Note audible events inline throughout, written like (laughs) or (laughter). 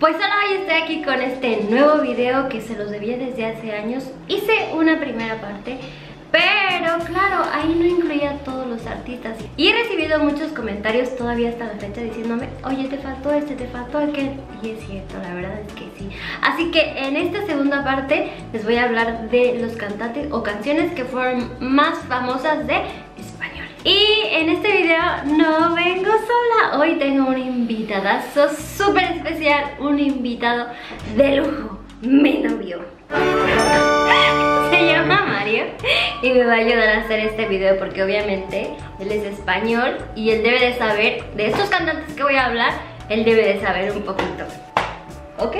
Pues hola, hoy estoy aquí con este nuevo video que se los debía desde hace años. Hice una primera parte pero claro, ahí no incluía todos los artistas. Y he recibido muchos comentarios todavía hasta la fecha diciéndome Oye, te faltó este, te faltó aquel Y es cierto, la verdad es que sí. Así que en esta segunda parte les voy a hablar de los cantantes o canciones que fueron más famosas de Y en este video no vengo sola Hoy tengo un invitadazo súper especial Un invitado de lujo, mi novio (laughs) se llama Mario y me va a ayudar a hacer este video porque obviamente él es español y él debe de saber, de estos cantantes que voy a hablar, él debe de saber un poquito. ¿Ok?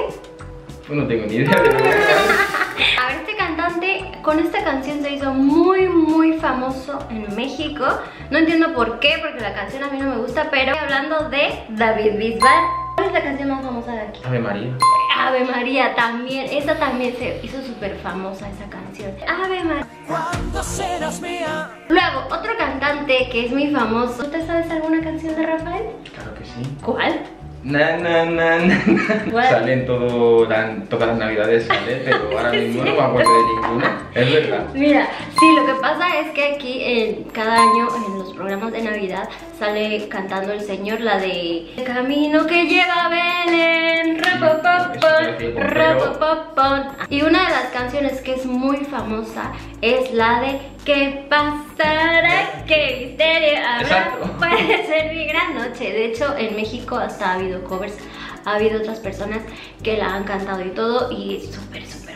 Pues no tengo ni idea de (laughs) A ver, cantante con esta canción se hizo muy muy famoso en México No entiendo por qué, porque la canción a mí no me gusta, pero hablando de David Bisbal ¿Cuál es la canción más famosa de aquí? Ave María Ave María también, esa también se hizo súper famosa esa canción Ave María ¿Cuándo serás mía? Luego, otro cantante que es muy famoso ¿Tú te sabes alguna canción de Rafael? Claro que sí ¿Cuál? Na, na, na, na. Sale en todo todas las navidades, sale, pero ahora mismo no me acuerdo de ninguna. Es verdad. Mira, sí, lo que pasa es que aquí en cada año en los programas de Navidad sale cantando el señor la de El camino que lleva a Belén. Y una de las canciones que es muy famosa es la de ¿Qué pasará? ¿Qué misterio habrá? Puede ser mi gran noche. De hecho, en México hasta ha habido covers, ha habido otras personas que la han cantado y todo y es súper, súper.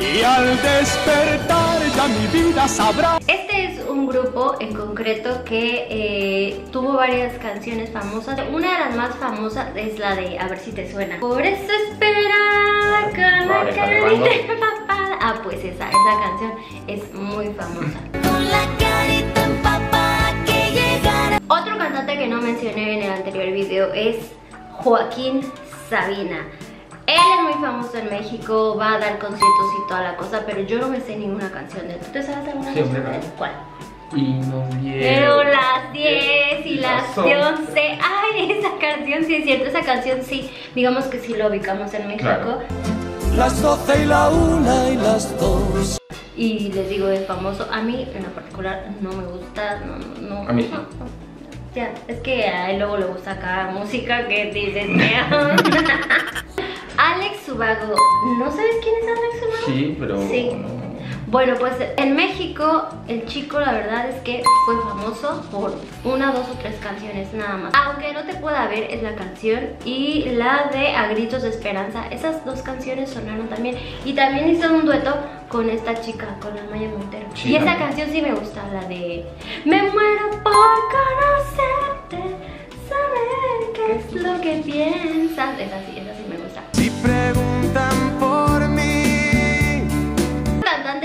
Y al despertar ya mi vida sabrá. Este es un grupo en concreto que eh, tuvo varias canciones famosas. Una de las más famosas es la de A ver si te suena. Por eso esperaba con la carita empapada. Ah, pues esa, esa canción es muy famosa. Con la carita empapada que llegara. Otro cantante que no mencioné en el anterior video es Joaquín Sabina. Él es muy famoso en México, va a dar conciertos y toda la cosa, pero yo no me sé ninguna canción de él. ¿Tú te sabes alguna sí, canción de él? ¿Cuál? Y no Pero las 10 y las 11 Ay, esa canción sí es cierto Esa canción sí, digamos que sí lo ubicamos en México. Claro. Las 12 y la 1 y las 2 Y les digo, es famoso. A mí en lo particular no me gusta no, no, A mí sí. Ya, es que a él luego le gusta acá música que dices (laughs) Alex Subago ¿No sabes quién es Alex Subago? Sí, pero sí. Bueno, pues en México el chico la verdad es que fue famoso por una, dos o tres canciones nada más. Aunque no te pueda ver es la canción y la de A Gritos de Esperanza. Esas dos canciones sonaron también. Y también hizo un dueto con esta chica, con la Maya Montero. y esa canción sí me gusta, la de Me muero por conocerte, saber qué es lo que piensas. Esa sí, esa sí me gusta. Si preguntan por mí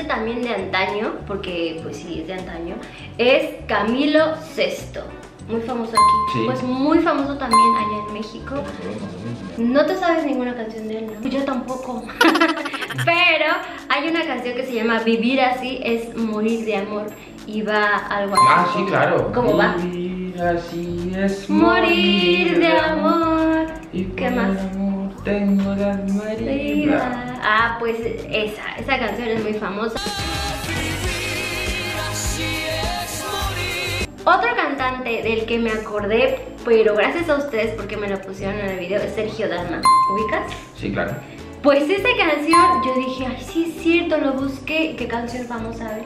también de antaño, porque pues sí, es de antaño, es Camilo Sesto. Muy famoso aquí. Pues muy famoso también allá en México. No te sabes ninguna canción de él, ¿no? Yo tampoco. (laughs) Pero hay una canción que se llama Vivir así es morir de amor. Y va algo así. Ah, sí, claro. ¿Cómo va? Vivir así es morir de amor. ¿Y qué más? Tengo la María. Ah, pues esa, esa canción es muy famosa. Otro cantante del que me acordé, pero gracias a ustedes porque me lo pusieron en el video, es Sergio Dalma. ¿Ubicas? Sí, claro. Pues esa canción, yo dije, ay, sí es cierto, lo busqué. ¿Qué canción famosa? A ver.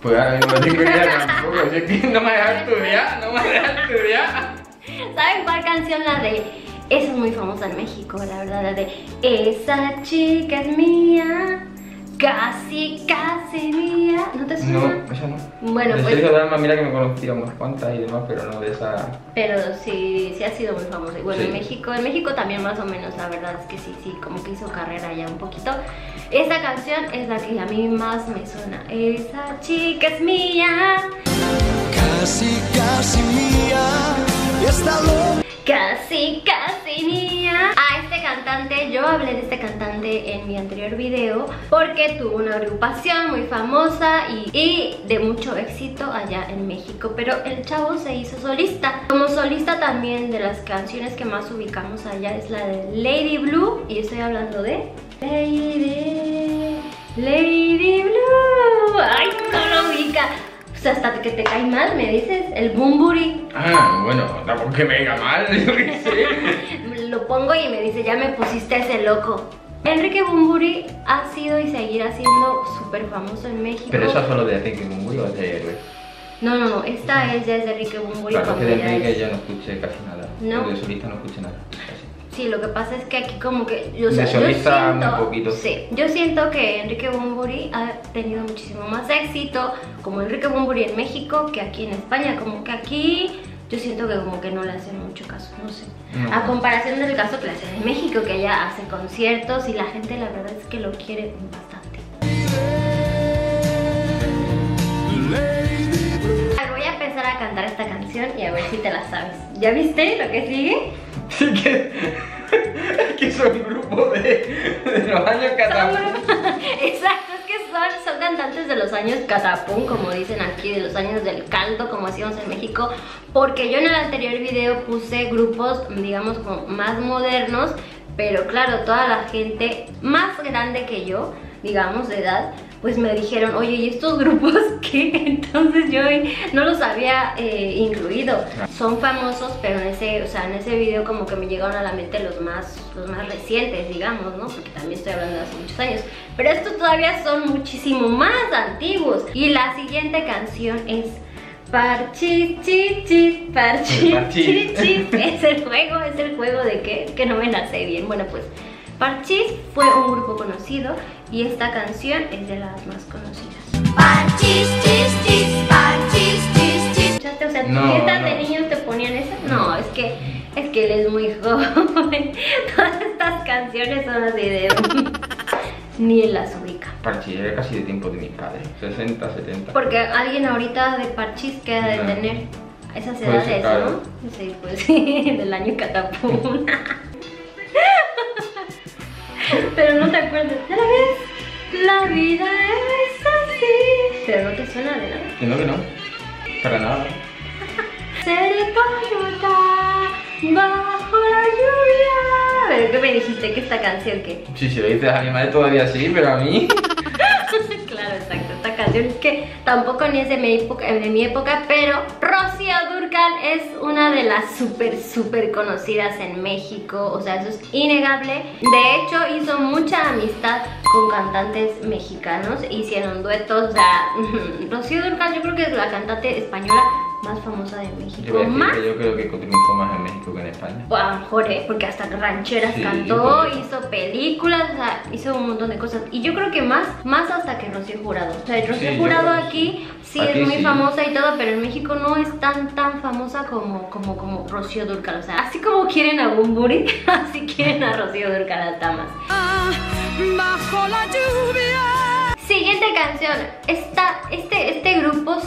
Pues mismo no tengo idea tampoco, no me deja estudiar, no me deja estudiar. (laughs) ¿Saben cuál canción? La de esa es muy famosa en México, la verdad, la de Esa chica es mía, casi, casi mía. ¿No te suena? No, esa no. Bueno, de pues... Sergio Dalma, mira que me conocía unas cuantas y demás, pero no de esa... Pero sí, sí ha sido muy famosa. Y bueno, Sí. en México, en México también más o menos, la verdad es que sí, sí, como que hizo carrera ya un poquito. Esa canción es la que a mí más me suena. Esa chica es mía, Casi, casi mía está loca casi, casi A este cantante, yo hablé de este cantante en mi anterior video porque tuvo una agrupación muy famosa y, y, de mucho éxito allá en México, pero el chavo se hizo solista. Como solista también de las canciones que más ubicamos allá es la de Lady Blue y estoy hablando de Lady, Lady Blue. Ay, no lo ubica hasta que te cae mal, me dices, el Bumburi. Ah, bueno, tampoco que me diga mal, (laughs) yo qué sé. (laughs) Lo pongo y me dice, ya me pusiste ese loco. Enrique Bumburi ha sido y seguirá siendo súper famoso en México. ¿Pero eso es solo de Enrique Bumburi o es de Héroe? No, no, no, esta es ya es de Enrique Bumburi. Claro, que de Enrique yo no escuché casi nada. No. De solista no escuché nada. Sí, lo que pasa es que aquí como que yo, de solista yo siento, un poquito. Sí, yo siento que Enrique Bumburi ha tenido muchísimo más éxito como Enrique Bumburi en México que aquí en España, como que aquí yo siento que como que no le hacen mucho caso, no sé. A comparación del caso que le hacen en México, que allá hace conciertos y la gente la verdad es que lo quiere bastante. Voy a empezar a cantar esta canción y a ver si te la sabes. ¿Ya viste lo que sigue? Sí que, (laughs) que son grupo de, de los años catapum. (laughs) Exacto, es que son, son cantantes de los años catapum, como dicen aquí, de los años del caldo, como decíamos en México. Porque yo en el anterior video puse grupos, digamos, como más modernos, pero claro, toda la gente más grande que yo, digamos, de edad, pues me dijeron, oye, ¿y estos grupos (laughs) qué? Entonces yo no los había eh, incluido. Son famosos, pero en ese, o sea, en ese video como que me llegaron a la mente los más, los más recientes, digamos, ¿no? Porque también estoy hablando de hace muchos años. Pero estos todavía son muchísimo más antiguos. Y la siguiente canción es... Parchis, chis, parchis, chis, (laughs) Es el juego, es el juego de que, que no me nace bien. Bueno, pues Parchis fue un grupo conocido y esta canción es de las más conocidas. Parchis, chis, chis, parchis, chis, chis. ¿Escuchaste? O sea, ¿tus fiestas de niños te ponían esa? No, es que, es que él es muy (laughs) joven. Todas estas canciones son así de... (laughs) Ni él las ubica. Parchis era casi de tiempo de mis padres, 60, 70. Porque alguien ahorita de Parchis queda de tener esas edades, ¿no? Sí, pues (laughs) sí, del año catapum. Pero no te acuerdas. ¿Ya la ves? La vida es así. Pero no te suena de nada. Que no, que no. Para nada. bajo la lluvia. Pero ¿qué me dijiste que esta canción qué? Sí, si lo dices a mi madre todavía sí, pero a mí. (laughs) claro, exacto. Esta canción que tampoco ni es de mi época, de mi época pero Es una de las súper, súper conocidas en México. O sea, eso es innegable. De hecho, hizo mucha amistad con cantantes mexicanos. Hicieron duetos. O sea, (laughs) Rocío Durcal yo creo que es la cantante española más famosa de México. Yo, ¿Más? yo creo que España. Bueno, a mejor, ¿eh? porque hasta rancheras cantó, hizo películas, o sea, hizo un montón de cosas. Y yo creo que más, más hasta que Rocío Jurado. O sea, Rocío Jurado aquí sí es muy famosa y todo, pero en México no es tan, tan famosa como, como, como Rocío Durcal. O sea, así como quieren a Bumburi, (laughs) así quieren a Rocío Durcal. Ah, bajo la lluvia Siguiente canción. Esta, este,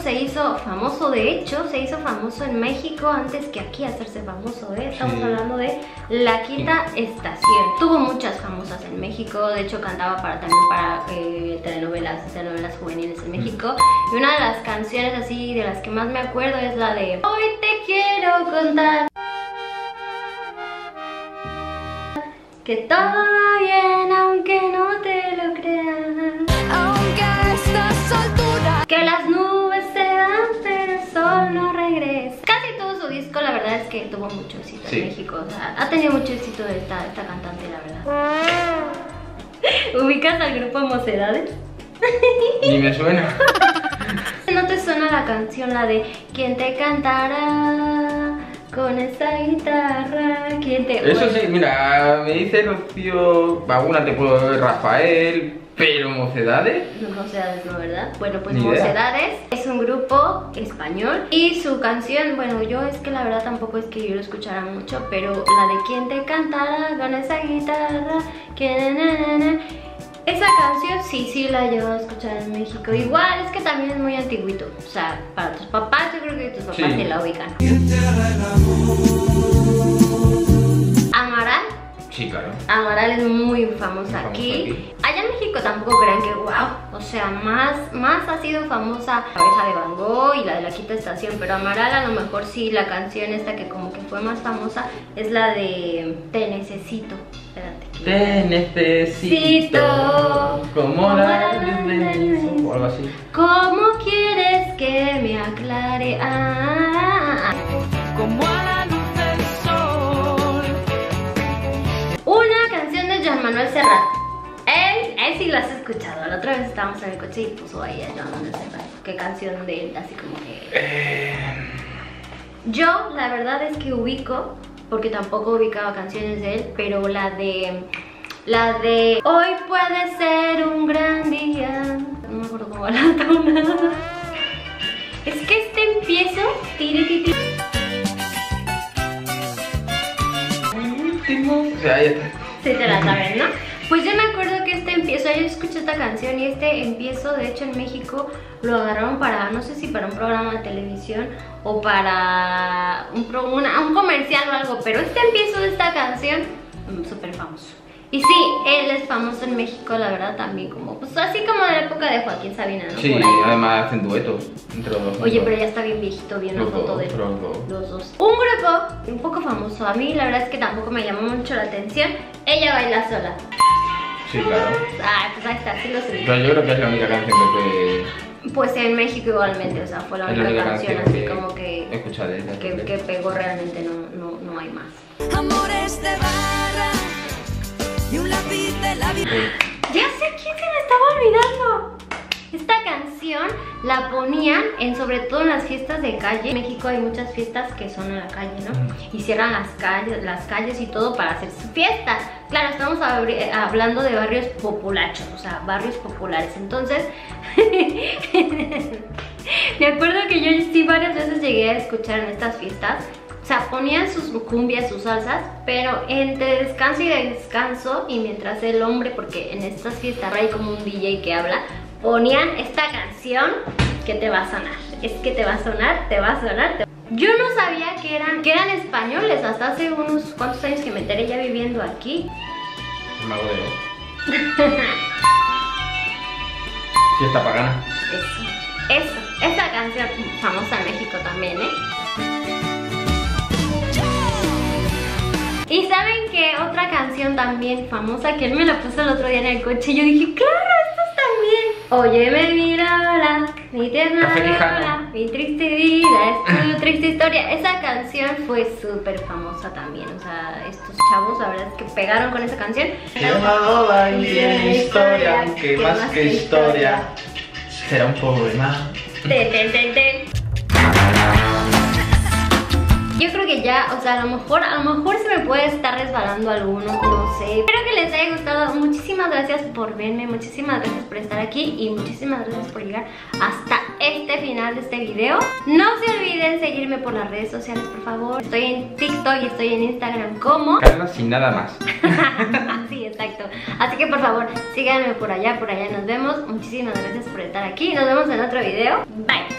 se hizo famoso, de hecho, se hizo famoso en México antes que aquí hacerse famoso. ¿eh? Estamos hablando de La Quinta Estación. Tuvo muchas famosas en México, de hecho cantaba para, también para eh, telenovelas, telenovelas juveniles en México. Y una de las canciones así de las que más me acuerdo es la de Hoy te quiero contar que todo bien tuvo mucho éxito en México. O sea, ha tenido mucho éxito esta, esta cantante, la verdad. (laughs) ¿Ubicas al grupo Mocedades? Ni me suena. (laughs) ¿No te suena la canción, la de ¿Quién te cantará? Con esta guitarra, ¿quién te...? Eso sí, mira, me dice Rocío, alguna te puedo ver Rafael, pero Mocedades. No, Mocedades no, ¿verdad? Bueno, pues Mocedades es un grupo español y su canción, bueno, yo es que la verdad tampoco es que yo lo escuchara mucho, pero la de ¿Quién te cantará con esa guitarra? Esa canción sí, sí la llevo a escuchar en México. Igual es que también es muy antiguito. O sea, para tus papás, yo creo que tus papás sí, sí la ubican. Sí, claro. Amaral es muy famosa Muy aquí. aquí. Allá en México tampoco crean que wow. O sea, más, más ha sido famosa la oreja de Van Gogh y la de la quinta estación. Pero Amaral a lo mejor sí, la canción esta que como que fue más famosa es la de Te necesito. Espérate. que- Te necesito como la luz del sol, o algo así. ¿Cómo Sí lo has escuchado. La otra vez estábamos en el coche y puso ahí a Manuel Serrat. ¿Qué canción de él? Así como que. Eh, Yo, la verdad es que ubico, porque tampoco ubicaba canciones de él, pero la de. La de Hoy puede ser un gran día. No me acuerdo cómo va la tonada. Es que este empiezo. Tiri, tiri, tiri. último. O sea, ahí está. Sí te la sabes, ¿no? Pues yo me acuerdo que este empiezo, yo escuché esta canción y este empiezo, de hecho en México lo agarraron para, no sé si para un programa de televisión o para un, pro- una- un comercial o algo, pero este empiezo de esta canción, mm, súper famoso. Y sí, él es famoso en México, la verdad, también como, pues así como de la época de Joaquín Sabina, ¿no? Sí, además hacen duetos entre los dos. Oye, pero ya está bien viejito, bien la foto de los. Los dos. Un grupo un poco famoso. A mí la verdad es que tampoco me llamó mucho la atención. Ella baila sola. Sí, claro. Ah, pues ahí está, sí lo sé. Pero yo creo que es la única canción que fue. Pues en México igualmente, o sea, fue la única, la única canción, canción así que como que, escucha de ella. que, que pegó realmente, no, no, no hay más. Amores de barra y un lápiz de labio. Ya sé quién se me estaba olvidando. Esta canción la ponían en sobre todo en las fiestas de calle. En México hay muchas fiestas que son en la calle, ¿no? Y cierran las calles, las calles y todo para hacer su fiesta. Claro, estamos hablando de barrios populachos, o sea, barrios populares. Entonces, (laughs) me acuerdo que yo sí varias veces llegué a escuchar en estas fiestas. O sea, ponían sus cumbias, sus salsas, pero entre descanso y descanso, y mientras el hombre, porque en estas fiestas hay como un DJ que habla, ponían esta canción que te va a sonar. Es que te va a sonar, te va a sonar. te- Yo no sabía que eran, que eran españoles hasta hace unos cuantos años que me enteré ya viviendo aquí. Mago de. Fiesta (laughs) pagana. Eso, eso, esa canción famosa en México también, ¿eh? Y saben que otra canción también famosa que él me la puso el otro día en el coche y yo dije, claro, también. Óyeme, mira, mi tierna. Lola, mi triste vida, es tu (laughs) triste historia. Esa canción fue súper famosa también, o sea, estos chavos la verdad es que pegaron con esa canción. Llamado y tiene historia, que más que historia será un poema. Ten, ten, ten, ten. Yo creo que ya, o sea, a lo mejor, a lo mejor se me puede estar resbalando alguno, no sé. Espero que les haya gustado. Muchísimas gracias por verme, muchísimas gracias por estar aquí y muchísimas gracias por llegar hasta este final de este video. No se olviden seguirme por las redes sociales, por favor. Estoy en TikTok y estoy en Instagram como... (laughs) Carla sin nada más. (laughs) sí, exacto. Así que por favor, síganme por allá, por allá. Nos vemos. Muchísimas gracias por estar aquí. Nos vemos en otro video. Bye.